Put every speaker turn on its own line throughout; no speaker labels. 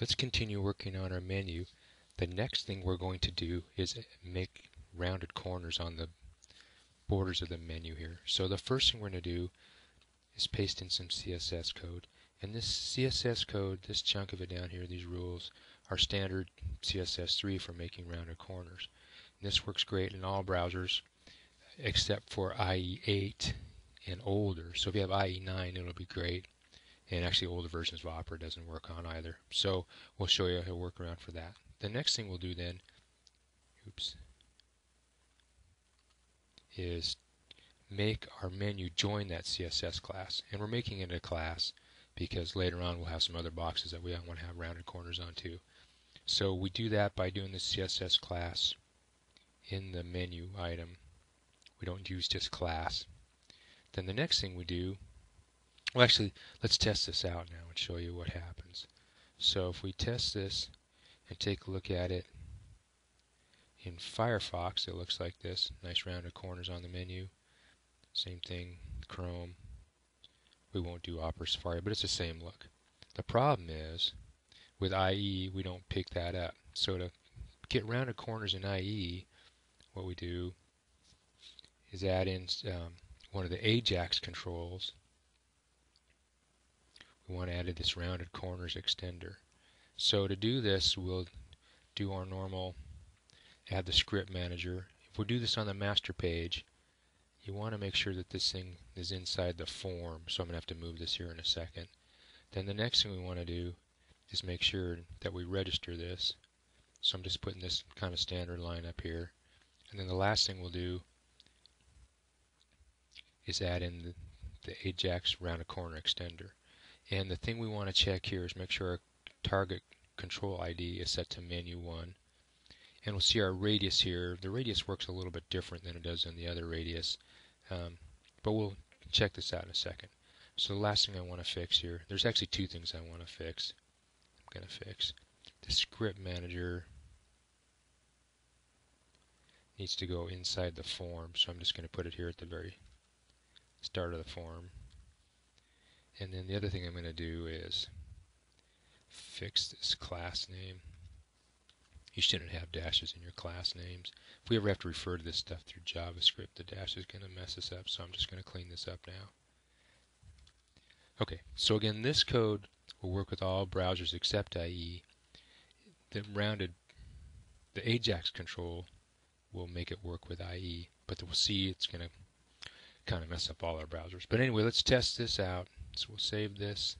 let's continue working on our menu. The next thing we're going to do is make rounded corners on the borders of the menu here. So the first thing we're going to do is paste in some CSS code. And this CSS code, this chunk of it down here, these rules, are standard CSS3 for making rounded corners. And this works great in all browsers except for IE8 and older. So if you have IE9, it'll be great. And actually, older versions of Opera doesn't work on either. So we'll show you a workaround for that. The next thing we'll do then, oops, is make our menu join that CSS class. And we're making it a class because later on we'll have some other boxes that we don't want to have rounded corners on too. So we do that by doing the CSS class in the menu item. We don't use just class. Then the next thing we do, well actually let's test this out now and show you what happens. So if we test this and take a look at it in Firefox, it looks like this. Nice rounded corners on the menu. Same thing, Chrome. We won't do Opera Safari, but it's the same look. The problem is, with IE, we don't pick that up. So to get rounded corners in IE, what we do is add in um, one of the Ajax controls. We want to add this rounded corners extender. So to do this, we'll do our normal add the script manager. If we do this on the master page, you want to make sure that this thing is inside the form. So I'm going to have to move this here in a second. Then the next thing we want to do is make sure that we register this. So I'm just putting this kind of standard line up here. And then the last thing we'll do is add in the, the Ajax rounded corner extender. And the thing we want to check here is make sure our target control ID is set to menu 1 and we'll see our radius here. The radius works a little bit different than it does in the other radius, um, but we'll check this out in a second. So the last thing I want to fix here, there's actually two things I want to fix. I'm going to fix the script manager needs to go inside the form, so I'm just going to put it here at the very start of the form. And then the other thing I'm going to do is fix this class name. You shouldn't have dashes in your class names. If we ever have to refer to this stuff through JavaScript, the dash is going to mess us up, so I'm just going to clean this up now. Okay, so again, this code will work with all browsers except IE. The rounded, the Ajax control will make it work with IE, but we'll see it's going to kind of mess up all our browsers. But anyway, let's test this out. So we'll save this,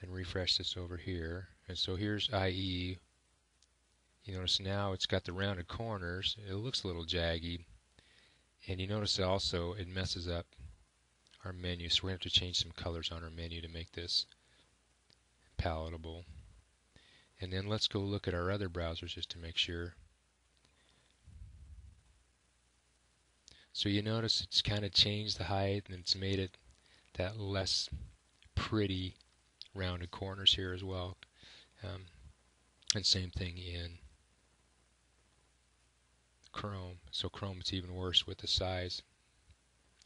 then refresh this over here. And so here's IE. You notice now it's got the rounded corners. It looks a little jaggy. And you notice also it messes up our menu. So we have to change some colors on our menu to make this palatable. And then let's go look at our other browsers just to make sure. So you notice it's kind of changed the height and it's made it that less pretty rounded corners here as well. Um, and same thing in Chrome. So Chrome it's even worse with the size.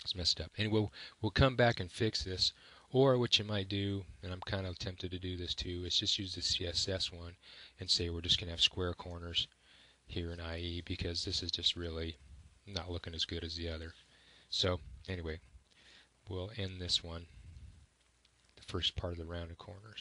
It's messed up. Anyway, we'll come back and fix this. Or what you might do, and I'm kind of tempted to do this too, is just use the CSS one and say we're just going to have square corners here in IE because this is just really not looking as good as the other. So anyway, we'll end this one, the first part of the rounded corners.